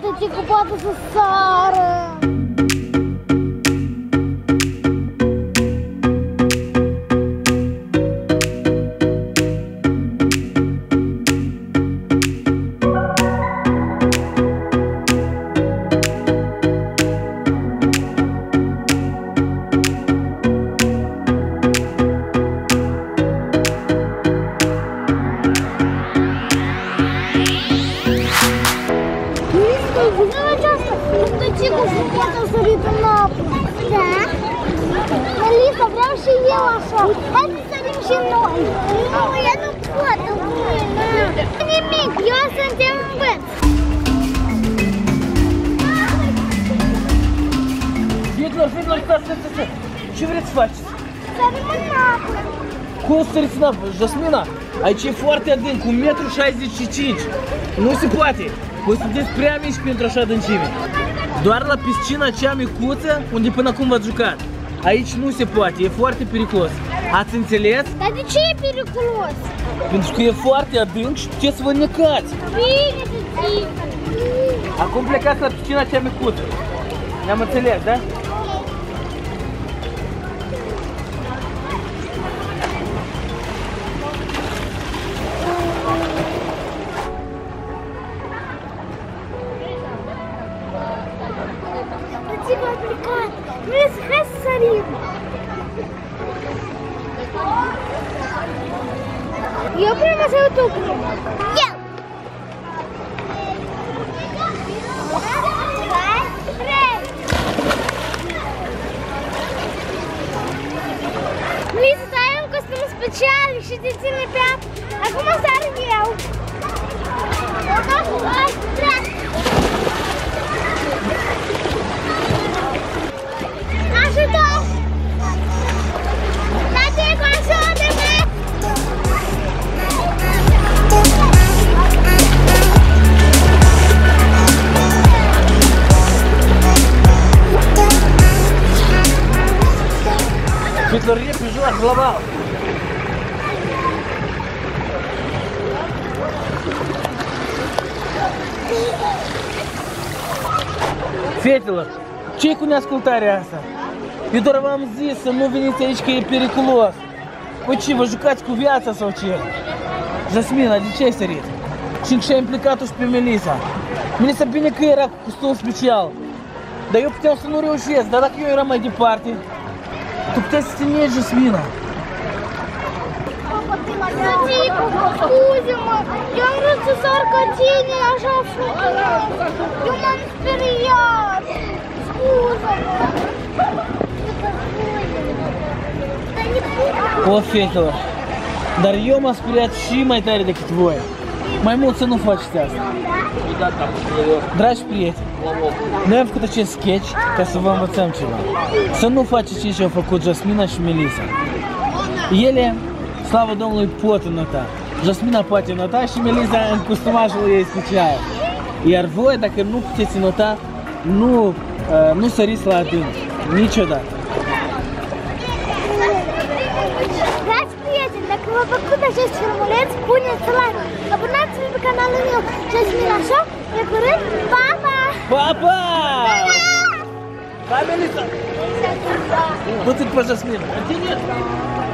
tăticu poate să sară. Aceasta! Tăticu și poate să sărit în apă. Da? Melissa, vreau și eu așa. Hai să sărim și noi. Nu, eu nu pot, nu Nu nimic, eu sunt te învăț. Fiedler, Fiedler, stai, stai, stai, stai. Ce vreți să faceți? Sărim în apă. Cum să săriți în apă? Jasmina, aici e foarte adânc, cu 1,65 m. Nu se poate. Voi sunteți prea mici pentru așa adâncime. Doar la piscina cea micuță, unde până acum v-ați jucat. Aici nu se poate, e foarte periculos. Ați înțeles? Dar de ce e periculos? Pentru că e foarte adânc și puteți să vă necați. Bine, tăticu. Acum plecați la piscina cea micuță. Ne-am înțeles, da? Luis, hai să sărim. Eu prima sau tu prima? Eu. Hai, trei. Luis, stai un costum special și te ține pe apă. Acum sar Fiedler, repede, Jorge, lá vai. Fetelor, ce cu neascultarea asta? Eu doar v-am zis să nu veniți aici că e periculos. Păi ce, vă jucați cu viața sau ce? Jasmina, de ce ai sărit? Și și-a implicat-o și pe Melissa. Melissa, bine că era cu costum special. Dar eu puteam să nu reușesc, dar dacă eu eram mai departe, tu puteai să te mergi, Jasmina. Tatico, scuze-mă! Eu am vrut să sar ca tine, așa frumos! Eu m-am speriat! Scuze-mă! O, fetelor, dar eu m-am speriat și mai tare decât voi. Mai mult să nu faceți asta. Dragi prieteni, noi am făcut acest sketch ca să vă învățăm ceva. Să nu faceți ce și-au făcut Jasmina și Melissa. Ele, slavă Domnului, pot nota. Jasmina poate nota și Melissa în costumajul ei special. Iar voi, dacă nu puteți nota, nu, uh, nu săriți la adânc. Niciodată. Такова бакуда жест формулец пуня целару. Абонация на канал Нил. Жест Милашо, я горы папа. Папа! Папа! Папа! Папа! Папа! Папа! Папа! Папа! Папа! Папа! Папа! Папа!